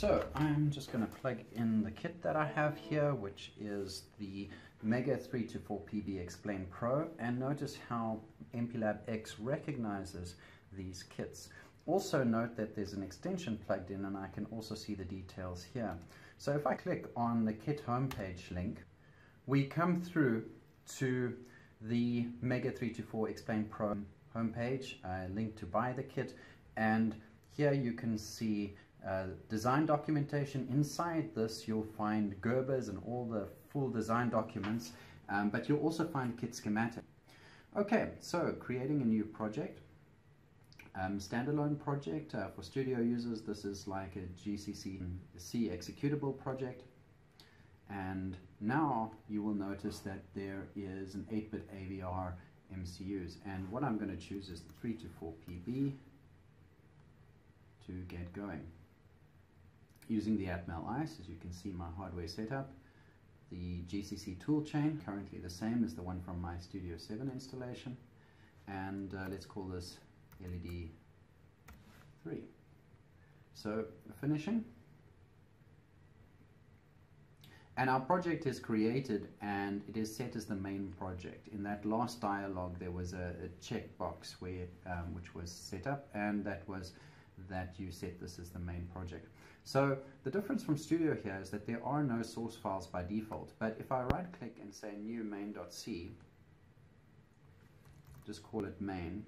So I'm just going to plug in the kit that I have here, which is the Mega 324PB Xplained Pro, and notice how MPLAB X recognizes these kits. Also note that there's an extension plugged in and I can also see the details here. So if I click on the kit homepage link, we come through to the Mega 324 Xplained Pro homepage, a link to buy the kit, and here you can see uh, design documentation. Inside this you'll find Gerbers and all the full design documents, um, but you'll also find kit schematic. Okay, so creating a new project. Um, standalone project uh, for studio users. This is like a GCC C executable project. And now you will notice that there is an 8-bit AVR MCUs. And what I'm going to choose is the 324PB to get going. Using the Atmel ICE, as you can see my hardware setup, the GCC toolchain, currently the same as the one from my Studio 7 installation, and uh, let's call this LED 3. So finishing. And our project is created and it is set as the main project. In that last dialog there was a, a checkbox where, um, which was set up and that was that you set this as the main project. So the difference from Studio here is that there are no source files by default, but if I right click and say new main.c, just call it main,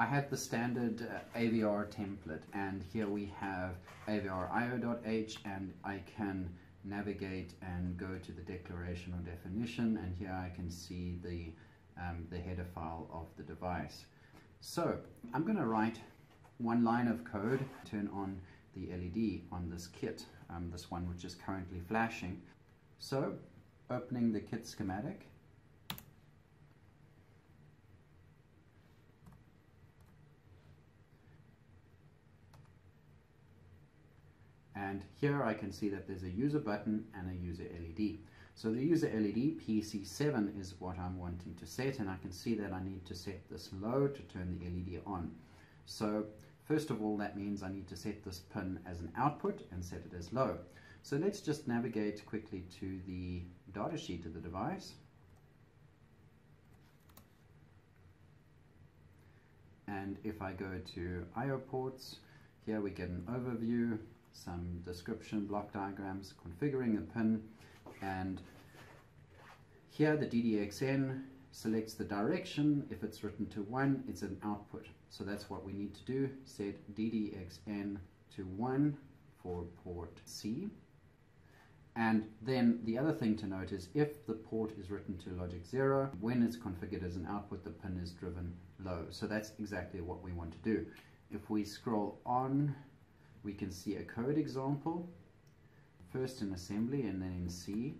I have the standard uh, AVR template and here we have avrio.h and I can navigate and go to the declaration or definition and here I can see the, um, the header file of the device. So I'm going to write one line of code, turn on the LED on this kit, um, this one which is currently flashing. So opening the kit schematic, and here I can see that there's a user button and a user LED. So the user LED PC7 is what I'm wanting to set and I can see that I need to set this low to turn the LED on. So first of all that means I need to set this pin as an output and set it as low. So let's just navigate quickly to the data sheet of the device. And if I go to IO ports, here we get an overview, some description, block diagrams, configuring a pin, and here the DDXN selects the direction. If it's written to 1, it's an output. So that's what we need to do. Set DDXN to 1 for port C. And then the other thing to note is if the port is written to logic 0, when it's configured as an output, the pin is driven low. So that's exactly what we want to do. If we scroll on, we can see a code example first in assembly and then in C.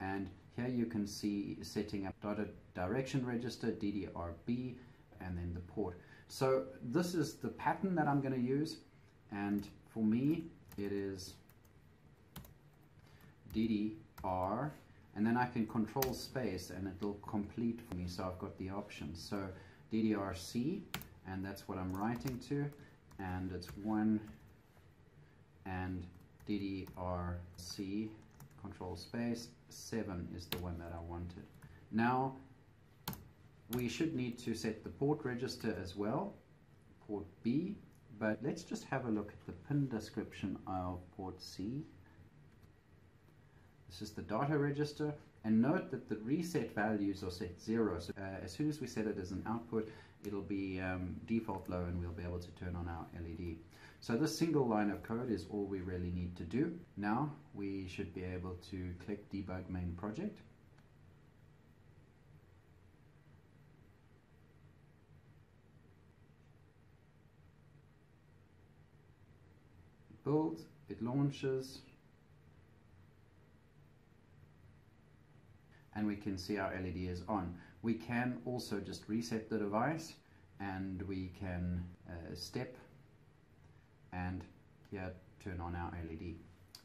And here you can see setting up data direction register DDRB and then the port. So this is the pattern that I'm going to use. And for me it is DDR and then I can control space and it'll complete for me so I've got the options so DDRC and that's what I'm writing to. And it's one and DDRC control space 7 is the one that I wanted. Now we should need to set the port register as well, port B, but let's just have a look at the pin description of port C. This is the data register and note that the reset values are set 0 so uh, as soon as we set it as an output it'll be um, default low and we'll be able to turn on our LED. So this single line of code is all we really need to do. Now we should be able to click debug main project. It builds, it launches, and we can see our LED is on. We can also just reset the device and we can uh, step and here turn on our LED.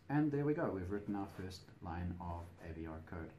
And there we go, we've written our first line of AVR code.